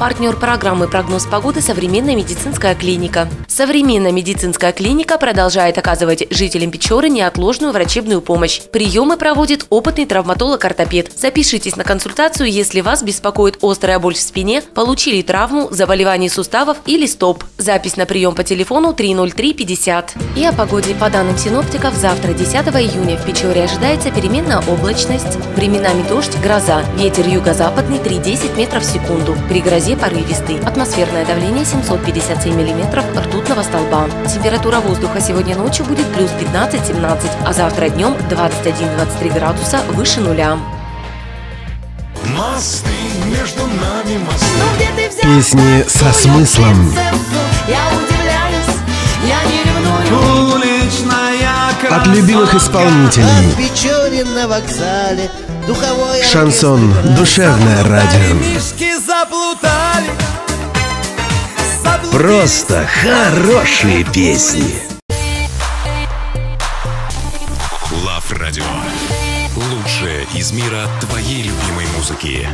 Партнер программы «Прогноз погоды» – современная медицинская клиника. Современная медицинская клиника продолжает оказывать жителям Печоры неотложную врачебную помощь. Приемы проводит опытный травматолог-ортопед. Запишитесь на консультацию, если вас беспокоит острая боль в спине, получили травму, заболевание суставов или стоп. Запись на прием по телефону 30350. И о погоде по данным синоптиков завтра, 10 июня, в Печоре ожидается переменная облачность, временами дождь, гроза, ветер юго-западный 3-10 метров в секунду, при грозе порывистый, атмосферное давление 757 миллиметров ртутного столба. Температура воздуха сегодня ночью будет плюс 15-17, а завтра днем 21-23 градуса выше нуля. Мосты между нами мосты. Ну где ты взял Песни со смыслом. От любимых исполнителей. Печорин на вокзале Духовой Шансон «Душевное радио». Заплутали. Заблудились. Просто хорошие песни. Лав Радио. Лучшее из мира твоей любимой музыки.